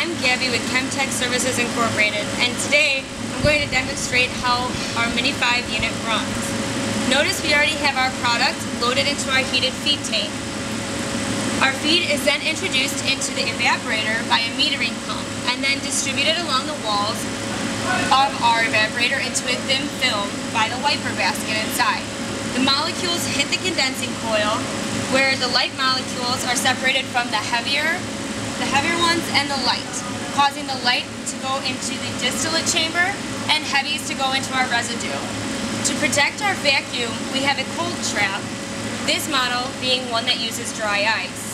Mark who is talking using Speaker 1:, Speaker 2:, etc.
Speaker 1: I'm Gabby with Chemtech Services Incorporated, and today I'm going to demonstrate how our Mini 5 unit runs. Notice we already have our product loaded into our heated feed tank. Our feed is then introduced into the evaporator by a metering pump, and then distributed along the walls of our evaporator into a thin film by the wiper basket inside. The molecules hit the condensing coil, where the light molecules are separated from the heavier the heavier ones and the light, causing the light to go into the distillate chamber and heavies to go into our residue. To protect our vacuum, we have a cold trap, this model being one that uses dry ice.